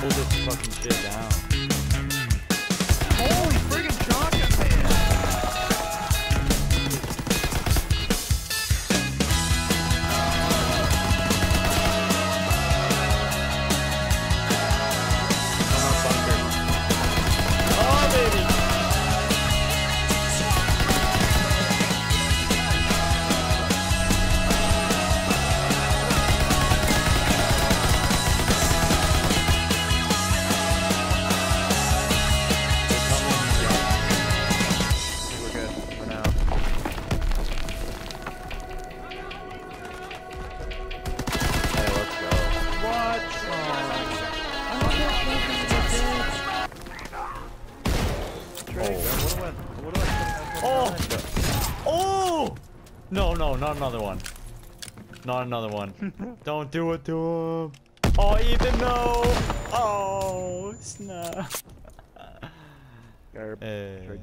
pull this fucking shit down. Oh! Oh! No, no, not another one. Not another one. Don't do it to him. Oh, Ethan, no! Oh, snap. Garb. Hey. Eh.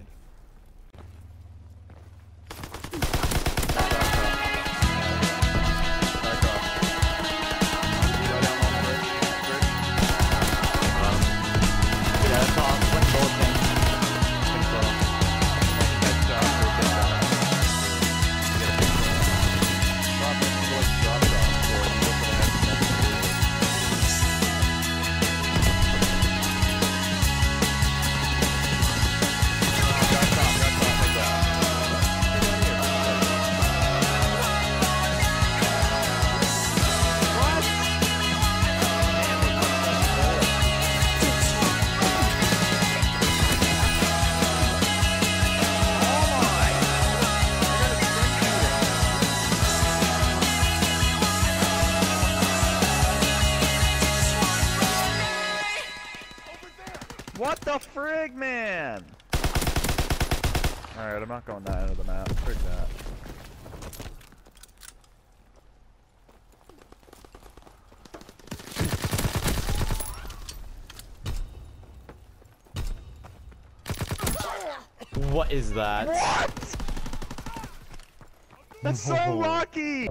What the frig, man? Alright, I'm not going that end of the map. Frig that. What is that? What? That's so lucky!